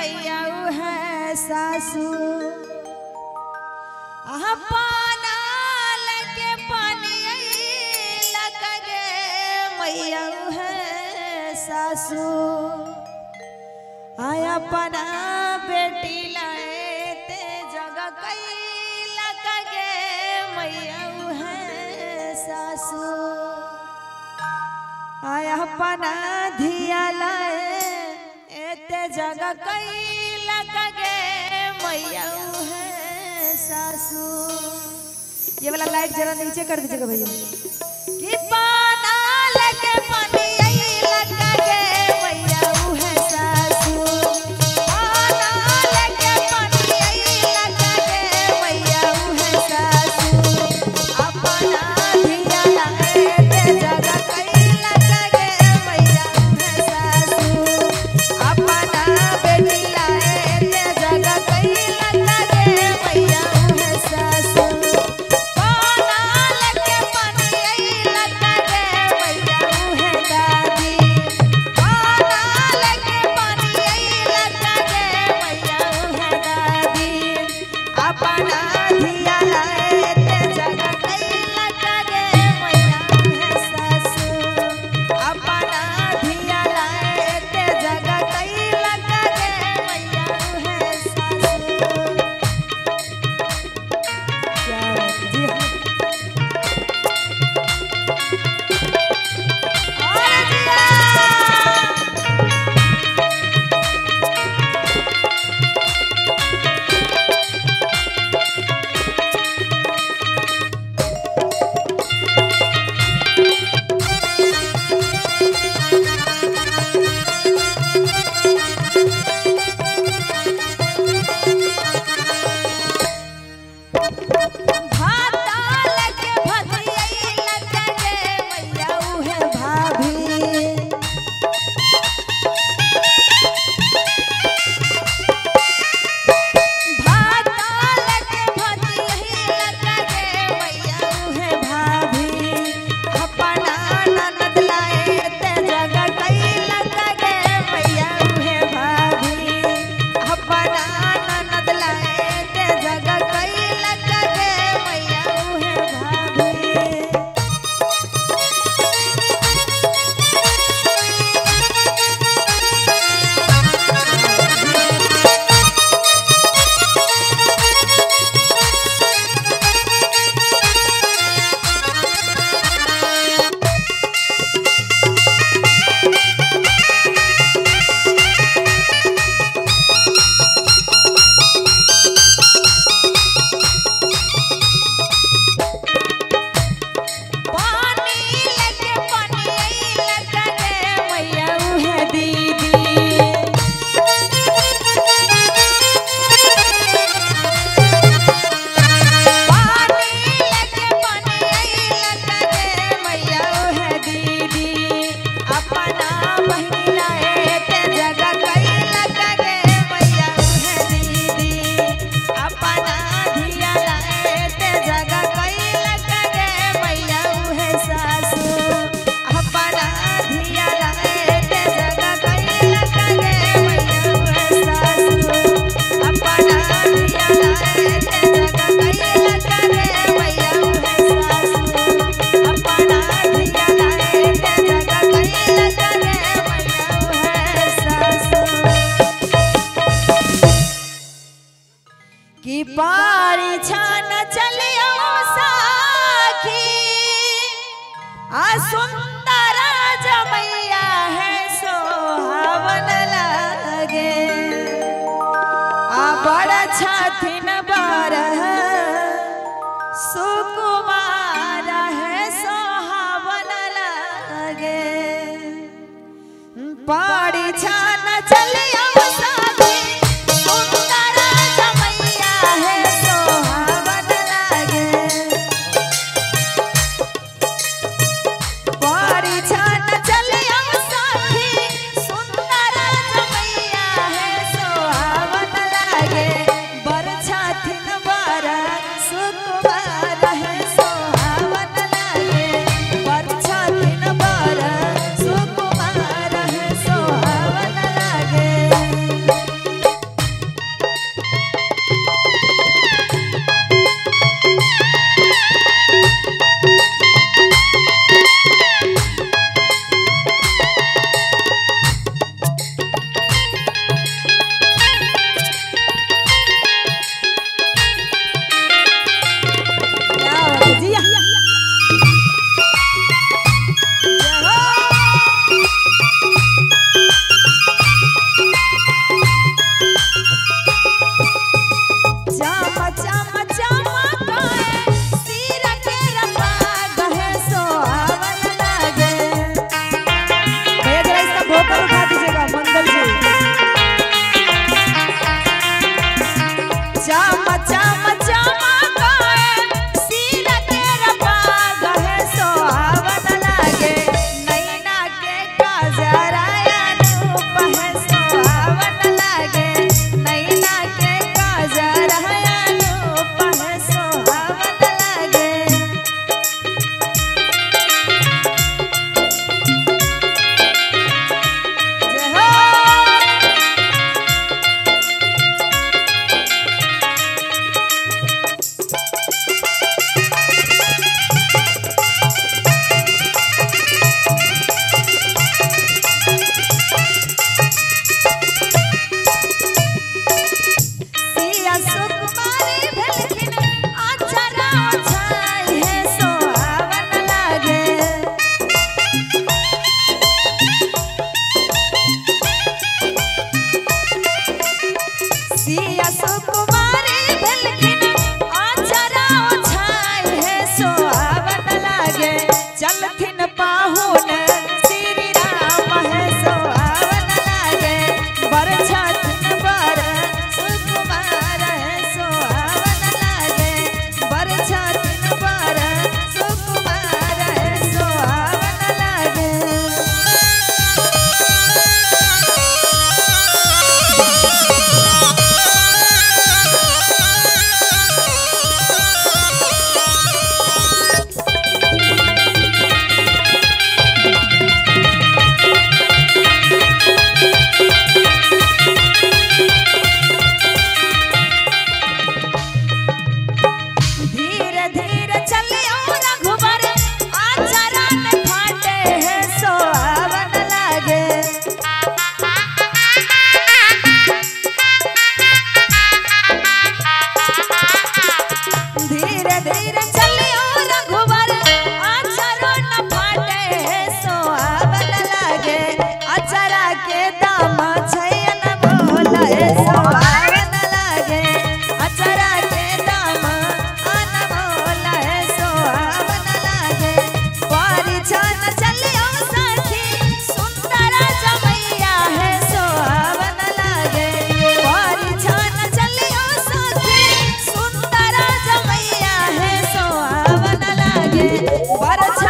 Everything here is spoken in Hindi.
मैया है सासू। पाना लगे पानी लगे मैया है सासू। आया पना बेटी लाए ते जगह कई लगे मैया है सासू। आया पना धिया लाए जग कई लगे मैयऊ है सासू। ये वाला लाइट जरा नीचे कर दीजिएगा भैया। सुंदर जमैया है, सोहावन लगे। आ बड़ा छथिन बर सुकुमार है, सोहावन लगे। पड़ी छाना चली बरछा